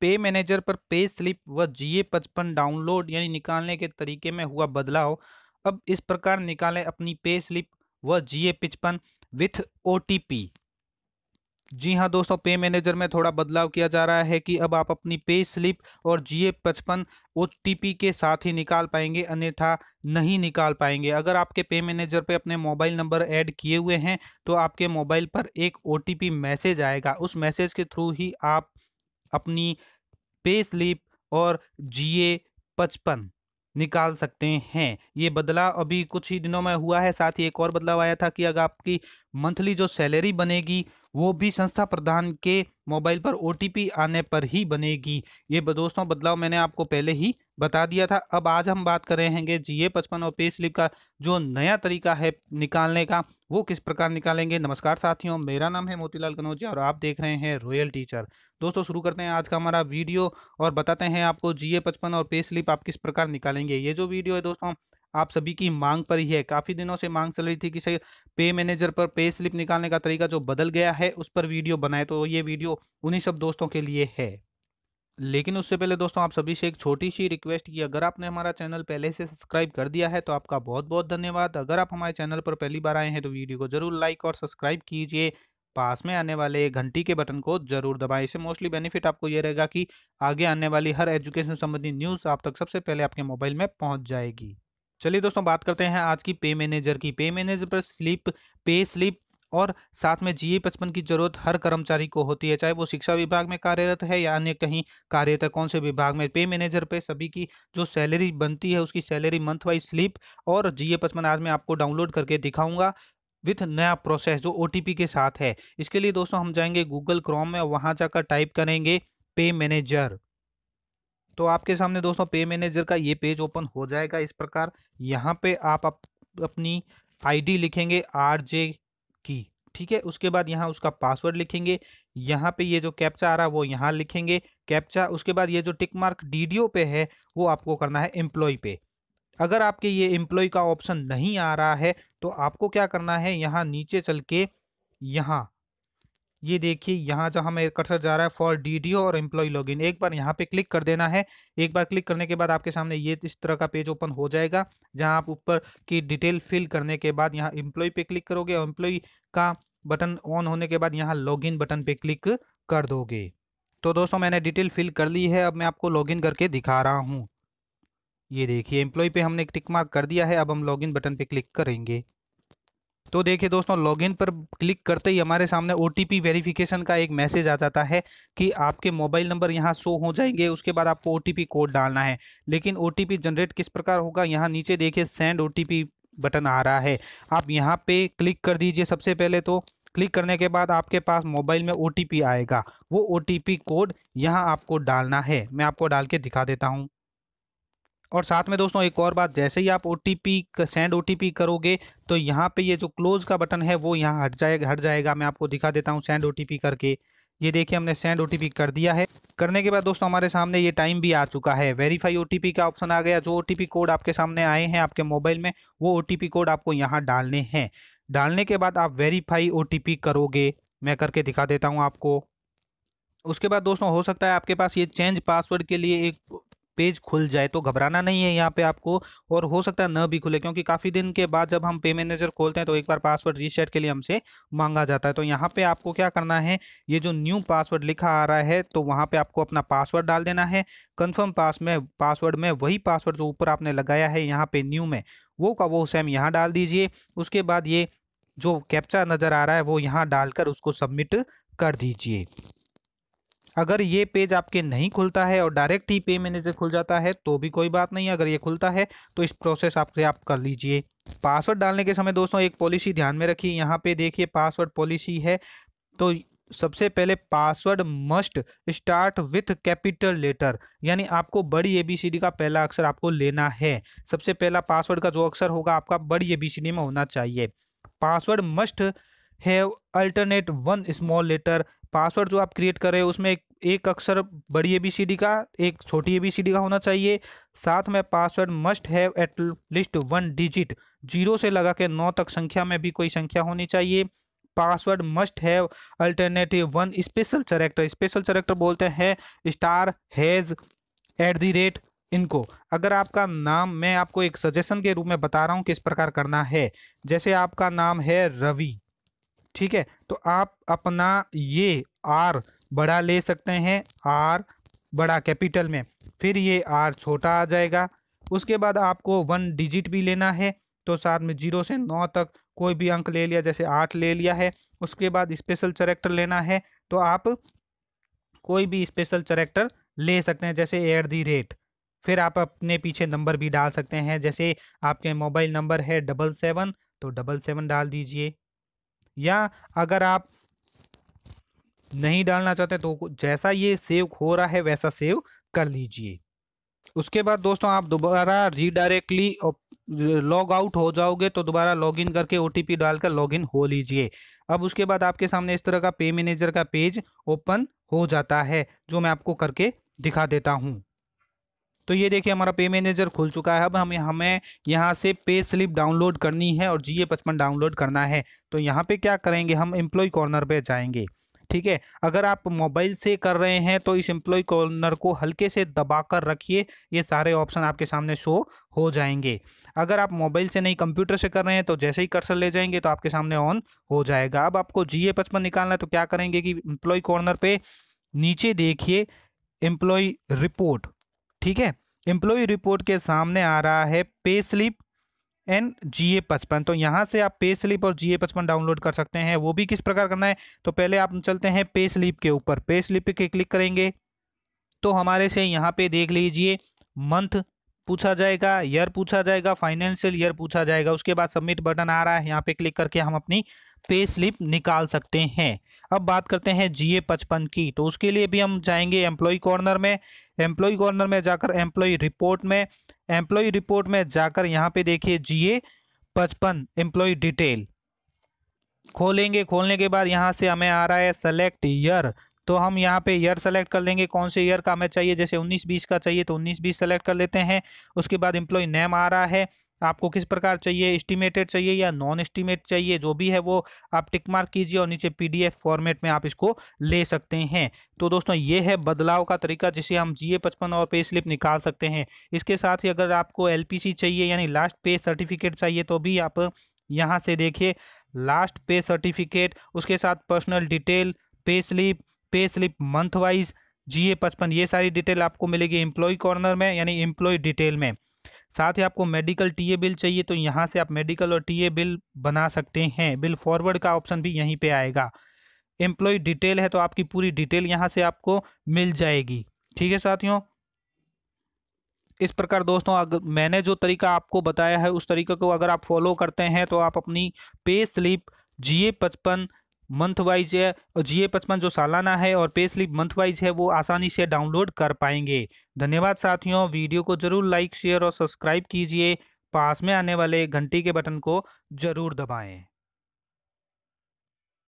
पे मैनेजर पर pay slip व जीए पचपन डाउनलोड यानी निकालने के तरीके में हुआ बदलाव। अब इस प्रकार निकालें अपनी पे स्लिप व जीए पचपन विथ ओटीपी जी हाँ दोस्तों, पे मैनेजर में थोड़ा बदलाव किया जा रहा है कि अब आप अपनी पे स्लिप और जीए पचपन ओटीपी के साथ ही निकाल पाएँगे, अन्यथा नहीं निकाल पाएँगे। अगर आपके पे मैनेजर पे अपने मोबाइल नंबर ऐड किए हुए हैं तो आपके मोबाइल पर एक ओटीपी मैसेज आएगा। उस मैसेज के थ्रू ही आप अपनी पे स्लिप और जीए पचपन निकाल सकते हैं। ये बदलाव अभी कुछ ही दिनों में हुआ है। साथ ही एक और बदलाव आया था कि अगर आपकी मंथली जो सैलरी बनेगी वो भी संस्था प्रधान के मोबाइल पर ओटीपी आने पर ही बनेगी। ये दोस्तों, बदलाव मैंने आपको पहले ही बता दिया था। अब आज हम बात कर रहे हैं जी ए पचपन और पे स्लिप का जो नया तरीका है निकालने का, वो किस प्रकार निकालेंगे? नमस्कार साथियों, मेरा नाम है मोतीलाल कनौजिया और आप देख रहे हैं रॉयल टीचर दोस्तों, शुरू करते हैं आज का हमारा वीडियो और बताते हैं आपको जी ए पचपन और पे स्लिप आप किस प्रकार निकालेंगे। ये जो वीडियो है दोस्तों आप सभी की मांग पर ही है। काफ़ी दिनों से मांग चल रही थी कि सही पे मैनेजर पर पे स्लिप निकालने का तरीका जो बदल गया है, उस पर वीडियो बनाए तो ये वीडियो उन्हीं सब दोस्तों के लिए है। लेकिन उससे पहले दोस्तों, आप सभी से एक छोटी सी रिक्वेस्ट की अगर आपने हमारा चैनल पहले से सब्सक्राइब कर दिया है तो आपका बहुत बहुत धन्यवाद। अगर आप हमारे चैनल पर पहली बार आए हैं तो वीडियो को ज़रूर लाइक और सब्सक्राइब कीजिए। पास में आने वाले घंटी के बटन को ज़रूर दबाएँ। इससे मोस्टली बेनिफिट आपको ये रहेगा कि आगे आने वाली हर एजुकेशन संबंधी न्यूज़ आप तक सबसे पहले आपके मोबाइल में पहुँच जाएगी। चलिए दोस्तों, बात करते हैं आज की पे मैनेजर की। पे मैनेजर पर स्लिप पे स्लिप और साथ में जीए पचपन की ज़रूरत हर कर्मचारी को होती है, चाहे वो शिक्षा विभाग में कार्यरत है या अन्य कहीं कार्यरत है, कौन से विभाग में। पे मैनेजर पे सभी की जो सैलरी बनती है, उसकी सैलरी मंथ वाइज स्लिप और जीए पचपन आज मैं आपको डाउनलोड करके दिखाऊँगा विथ नया प्रोसेस जो ओटीपी के साथ है। इसके लिए दोस्तों, हम जाएँगे गूगल क्रोम में, वहाँ जाकर टाइप करेंगे पे मैनेजर तो आपके सामने दोस्तों पे मैनेजर का ये पेज ओपन हो जाएगा इस प्रकार। यहाँ पे आप अप, अपनी आईडी लिखेंगे आर जे की ठीक है? उसके बाद यहाँ उसका पासवर्ड लिखेंगे। यहाँ पे ये जो कैप्चा आ रहा है वो यहाँ लिखेंगे। कैप्चा उसके बाद ये जो टिक मार्क डीडीओ पे है वो आपको करना है एम्प्लॉय पे अगर आपके ये एम्प्लॉय का ऑप्शन नहीं आ रहा है तो आपको क्या करना है? यहाँ नीचे चल के यहाँ ये देखिए, यहाँ जहाँ मेरे कर्सर जा रहा है फॉर डीडीओ और एम्प्लॉय लॉगिन एक बार यहाँ पे क्लिक कर देना है। एक बार क्लिक करने के बाद आपके सामने ये इस तरह का पेज ओपन हो जाएगा, जहाँ आप ऊपर की डिटेल फिल करने के बाद यहाँ एम्प्लॉय पे क्लिक करोगे और एम्प्लॉय का बटन ऑन होने के बाद यहाँ लॉगिन बटन पे क्लिक कर दोगे। तो दोस्तों, मैंने डिटेल फिल कर ली है, अब मैं आपको लॉगिन करके दिखा रहा हूँ। ये देखिए एम्प्लॉय पे हमने एक टिक मार्क कर दिया है, अब हम लॉगिन बटन पे क्लिक करेंगे। तो देखिए दोस्तों लॉगिन पर क्लिक करते ही हमारे सामने ओटीपी वेरिफिकेशन का एक मैसेज आ जाता है कि आपके मोबाइल नंबर यहाँ शो हो जाएँगे, उसके बाद आपको ओटीपी कोड डालना है। लेकिन ओटीपी जनरेट किस प्रकार होगा? यहाँ नीचे देखिए सेंड ओटीपी बटन आ रहा है। आप यहाँ पे क्लिक कर दीजिए सबसे पहले तो। क्लिक करने के बाद आपके पास मोबाइल में ओटीपी आएगा। वो ओटीपी कोड यहाँ आपको डालना है। मैं आपको डाल के दिखा देता हूँ। और साथ में दोस्तों एक और बात, जैसे ही आप ओ सेंड ओटीपी करोगे तो यहाँ पे ये जो क्लोज का बटन है, वो यहाँ हट जाएगा हट जाएगा। मैं आपको दिखा देता हूँ सेंड ओ करके। ये देखिए, हमने सेंड ओ कर दिया है। करने के बाद दोस्तों हमारे सामने ये टाइम भी आ चुका है। वेरीफाई ओटीपी का ऑप्शन आ गया। जो ओटीपी कोड आपके सामने आए हैं आपके मोबाइल में, वो ओटीपी कोड आपको यहाँ डालने हैं। डालने के बाद आप वेरीफाई ओटीपी करोगे। मैं करके दिखा देता हूँ आपको। उसके बाद दोस्तों, हो सकता है आपके पास ये चेंज पासवर्ड के लिए एक पेज खुल जाए तो घबराना नहीं है यहाँ पे आपको और हो सकता है न भी खुले, क्योंकि काफ़ी दिन के बाद जब हम पे मैनेजर खोलते हैं तो एक बार पासवर्ड रीसेट के लिए हमसे मांगा जाता है। तो यहाँ पे आपको क्या करना है, ये जो न्यू पासवर्ड लिखा आ रहा है तो वहाँ पे आपको अपना पासवर्ड डाल देना है। कन्फर्म पास में पासवर्ड में वही पासवर्ड जो ऊपर आपने लगाया है यहाँ पे न्यू में, वो का वो सेम यहाँ डाल दीजिए। उसके बाद ये जो कैप्चा नज़र आ रहा है, वो यहाँ डालकर उसको सबमिट कर दीजिए। अगर ये पेज आपके नहीं खुलता है और डायरेक्ट ही पे मैनेजर खुल जाता है तो भी कोई बात नहीं, अगर ये खुलता है तो इस प्रोसेस आपसे आप कर लीजिए। पासवर्ड डालने के समय दोस्तों, एक पॉलिसी ध्यान में रखिए। यहाँ पे देखिए पासवर्ड पॉलिसी है तो सबसे पहले password must start with capital letter, यानी आपको बड़ी एबीसीडी का पहला अक्षर आपको लेना है। सबसे पहला पासवर्ड का जो अक्षर होगा, आपका बड़ी एबीसीडी में होना चाहिए। Password must have alternate one small letter password जो आप क्रिएट कर रहे हो उसमें एक, एक अक्षर बड़ी ए बी सी डी का एक छोटी ए बी सी डी का होना चाहिए। साथ में password must have at least one digit zero से लगा के नौ तक संख्या में भी कोई संख्या होनी चाहिए। Password must have alternative one special character special character बोलते हैं star has at the rate इनको। अगर आपका नाम मैं आपको एक सजेशन के रूप में बता रहा हूँ किस प्रकार करना है। जैसे आपका नाम है रवि ठीक है? तो आप अपना ये आर बड़ा ले सकते हैं आर बड़ा कैपिटल में। फिर ये आर छोटा आ जाएगा। उसके बाद आपको वन डिजिट भी लेना है तो साथ में ज़ीरो से नौ तक कोई भी अंक ले लिया, जैसे आठ ले लिया है, उसके बाद स्पेशल चैरेक्टर लेना है तो आप कोई भी स्पेशल चैरेक्टर ले सकते हैं, जैसे एट दी रेट फिर आप अपने पीछे नंबर भी डाल सकते हैं, जैसे आपके मोबाइल नंबर है डबल सेवन तो डबल सेवन डाल दीजिए। या अगर आप नहीं डालना चाहते तो जैसा ये सेव हो रहा है वैसा सेव कर लीजिए। उसके बाद दोस्तों आप दोबारा रीडायरेक्टली लॉग आउट हो जाओगे तो दोबारा लॉगिन करके ओटीपी डालकर लॉगिन हो लीजिए। अब उसके बाद आपके सामने इस तरह का पे मैनेजर का पेज ओपन हो जाता है, जो मैं आपको करके दिखा देता हूँ। तो ये देखिए हमारा पे मैनेजर खुल चुका है। अब हमें हमें यहाँ से पे स्लिप डाउनलोड करनी है और जी ए पचपन डाउनलोड करना है। तो यहाँ पे क्या करेंगे? हम एम्प्लॉय कॉर्नर पे जाएँगे। ठीक है? अगर आप मोबाइल से कर रहे हैं तो इस एम्प्लॉय कॉर्नर को हल्के से दबाकर रखिए। ये सारे ऑप्शन आपके सामने शो हो जाएँगे। अगर आप मोबाइल से नहीं कंप्यूटर से कर रहे हैं तो जैसे ही कर्सर ले जाएँगे तो आपके सामने ऑन हो जाएगा। अब आपको जी ए पचपन निकालना है तो क्या करेंगे कि एम्प्लॉय कॉर्नर पर नीचे देखिए एम्प्लॉय रिपोर्ट ठीक है? एम्प्लॉय रिपोर्ट के सामने आ रहा है pay slip and ji A पचपन। तो यहाँ से आप पे स्लिप और जी ए पचपन डाउनलोड कर सकते हैं। वो भी किस प्रकार करना है? तो पहले आप चलते हैं पे स्लिप के ऊपर। पे स्लिप के क्लिक करेंगे। तो हमारे से यहाँ पे देख लीजिए मंथ पूछा जाएगा ईयर पूछा जाएगा फाइनेंशियल ईयर पूछा जाएगा, उसके बाद सबमिट बटन आ रहा है, यहाँ पे क्लिक करके हम अपनी पे स्लिप निकाल सकते हैं। अब बात करते हैं जी ए पचपन की तो उसके लिए भी हम जाएँगे एम्प्लॉय कॉर्नर में। एम्प्लॉय कॉर्नर में जाकर एम्प्लॉय रिपोर्ट में एम्प्लॉय रिपोर्ट में जाकर यहाँ पे देखिए जी ए पचपन एम्प्लॉय डिटेल खोलेंगे, खोलने के बाद यहाँ से हमें आ रहा है सेलेक्ट ईयर तो हम यहाँ पे ईयर सेलेक्ट कर लेंगे। कौन से ईयर का हमें चाहिए? जैसे 19-20 का चाहिए तो 19-20 सेलेक्ट कर लेते हैं। उसके बाद एम्प्लॉय नेम आ रहा है। आपको किस प्रकार चाहिए? एस्टिमेटेड चाहिए या नॉन एस्टिमेट चाहिए? जो भी है वो आप टिक मार्क कीजिए और नीचे पीडीएफ फॉर्मेट में आप इसको ले सकते हैं। तो दोस्तों, ये है बदलाव का तरीका जिसे हम जी ए पचपन और पे स्लिप निकाल सकते हैं। इसके साथ ही अगर आपको एलपीसी चाहिए, यानी लास्ट पे सर्टिफिकेट चाहिए तो भी आप यहाँ से देखिए लास्ट पे सर्टिफिकेट उसके साथ personal detail pay slip pay slip month wise G A पचपन, ये सारी डिटेल आपको मिलेगी एम्प्लॉय कॉर्नर में, यानी एम्प्लॉय डिटेल में। साथ ही आपको मेडिकल टीए बिल चाहिए तो यहाँ से आप मेडिकल और टीए बिल बना सकते हैं। बिल फॉरवर्ड का ऑप्शन भी यहीं पे आएगा। एम्प्लॉय डिटेल है तो आपकी पूरी डिटेल यहाँ से आपको मिल जाएगी। ठीक है साथियों? इस प्रकार दोस्तों अगर मैंने जो तरीका आपको बताया है, उस तरीके को अगर आप फॉलो करते हैं तो आप अपनी पे स्लिप जीए पचपन मंथ वाइज है और पचपन जो सालाना है और पे स्लिप मंथ वाइज है, वो आसानी से डाउनलोड कर पाएँगे। धन्यवाद साथियों, वीडियो को ज़रूर लाइक शेयर और सब्सक्राइब कीजिए। पास में आने वाले घंटी के बटन को ज़रूर दबाएँ।